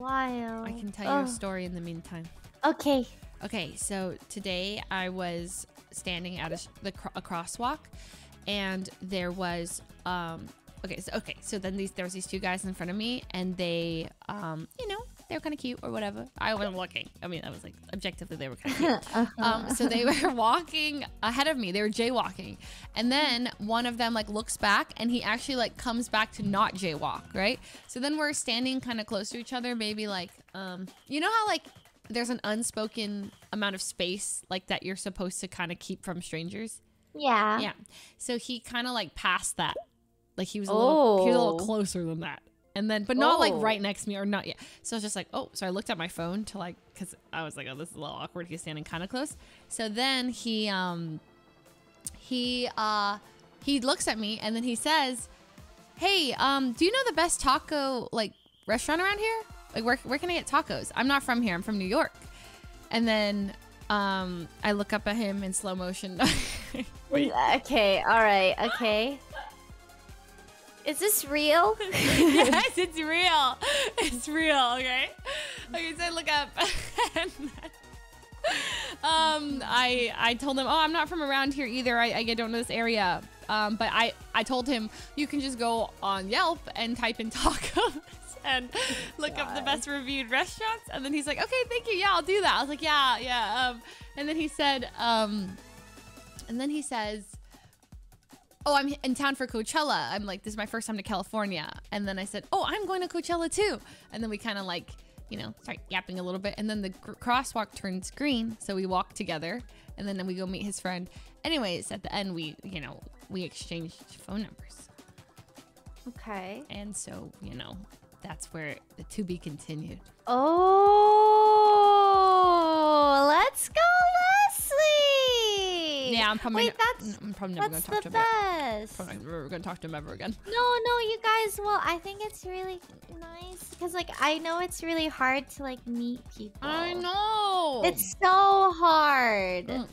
Wild. I can tell you a story in the meantime. Okay. Okay, so today I was standing at a, the a crosswalk, and there was um. Okay, so okay, so then these there was these two guys in front of me, and they um, you know, they were kind of cute or whatever. I wasn't looking. I mean, I was like objectively they were kind of cute. Uh-huh. Um, so they were walking ahead of me. They were jaywalking, and then one of them like looks back, and he actually like comes back to not jaywalk, right? So then we're standing kind of close to each other, maybe like um, you know how like there's an unspoken amount of space like that you're supposed to kind of keep from strangers. yeah. Yeah. So he kind of like passed that, like he was a little he was a little Oh. closer than that. And then, but not like Oh. right next to me or not yet. So I was just like, oh, so I looked at my phone to like, cause I was like, oh, this is a little awkward. He's standing kind of close. So then he, um, he, uh, he looks at me and then he says, hey, um, do you know the best taco like restaurant around here? Like, where, where can I get tacos? I'm not from here. I'm from New York. And then, um, I look up at him in slow motion. Wait. Okay. All right. Okay. Is this real? yes, it's real. It's real, okay? Okay, so I look up um I I told him, "Oh, I'm not from around here either. I, I don't know this area." Um but I I told him, "You can just go on Yelp and type in tacos." And look up the best reviewed restaurants, and then he's like, "Okay, thank you. Yeah, I'll do that." I was like, "Yeah, yeah." Um, and then he said, um, and then he says, oh, I'm in town for Coachella. I'm like, this is my first time to California. And then I said, oh, I'm going to Coachella too. And then we kind of like, you know, start yapping a little bit. And then the crosswalk turns green. So we walk together and then we go meet his friend. Anyways, at the end, we, you know, we exchanged phone numbers. okay. And so, you know, that's where the to be continued. Oh, Yeah, I'm probably, Wait, that's I'm probably never going that's to talk the to him. best. Probably never to talk to him ever again. No, no, you guys. Well, I think it's really nice because, like, I know it's really hard to like meet people. I know. It's so hard. Mm.